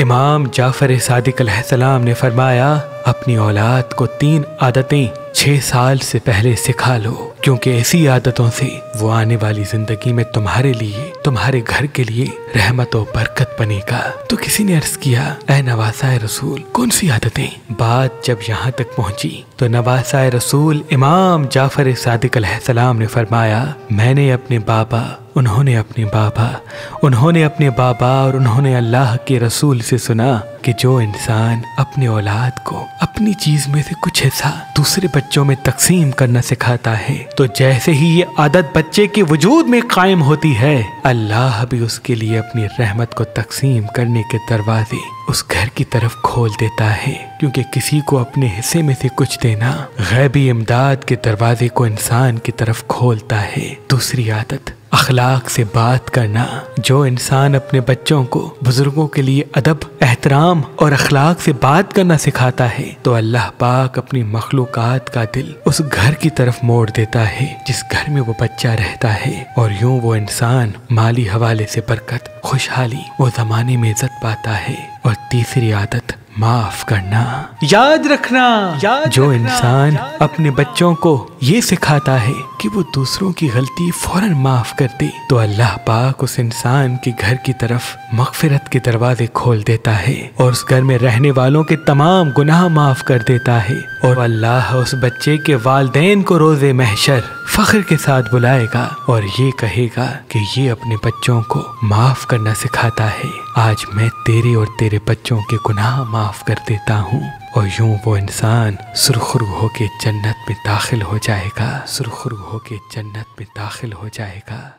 इमाम जाफ़र सादिक सलाम ने फरमाया, अपनी औलाद को तीन आदतें छह साल से पहले सिखा लो, क्योंकि ऐसी आदतों से वो आने वाली ज़िंदगी में तुम्हारे लिए, तुम्हारे घर के लिए रहमत और बरकत बनेगा। तो किसी ने अर्ज़ किया ए नवासा रसूल, कौन सी आदतें? बात जब यहाँ तक पहुँची तो नवासा रसूल इमाम जाफ़र सादिक सलाम ने फरमाया, मैंने अपने बाबा, उन्होंने अपने बाबा, उन्होंने अपने बाबा और उन्होंने अल्लाह के रसूल से सुना कि जो इंसान अपने औलाद को अपनी चीज़ में से कुछ ऐसा दूसरे बच्चों में तकसीम करना सिखाता है तो जैसे ही ये आदत बच्चे के वजूद में कायम होती है, अल्लाह भी उसके लिए अपनी रहमत को तकसीम करने के दरवाजे उस घर की तरफ़ खोल देता है, क्योंकि किसी को अपने हिस्से में से कुछ देना गैबी इमदाद के दरवाजे को इंसान की तरफ़ खोलता है। दूसरी आदत अखलाक से बात करना, जो इंसान अपने बच्चों को बुज़ुर्गों के लिए अदब, एहतराम और अखलाक से बात करना सिखाता है तो अल्लाह पाक अपनी मखलूक़ात का दिल उस घर की तरफ़ मोड़ देता है, जिस घर में वो बच्चा रहता है, और यूँ वो इंसान माली हवाले से बरकत, खुशहाली वो जमाने में इज़्ज़त पाता है, और तीसरी आदत माफ़ करना। याद रखना। याद जो इंसान अपने बच्चों को ये सिखाता है कि वो दूसरों की गलती फ़ौरन माफ़ कर दे तो अल्लाह पाक उस इंसान के घर की तरफ़ मगफिरत के दरवाजे खोल देता है और उस घर में रहने वालों के तमाम गुनाह माफ़ कर देता है और अल्लाह उस बच्चे के वालदेन को रोज़े महशर फख्र के साथ बुलाएगा और ये कहेगा कि ये अपने बच्चों को माफ़ करना सिखाता है। आज मैं तेरे और तेरे बच्चों के गुनाह माफ़ कर देता हूँ और यूँ वो इंसान सुरखरू होके जन्नत में दाखिल हो जाएगा। सुरखरू होके जन्नत में दाखिल हो जाएगा।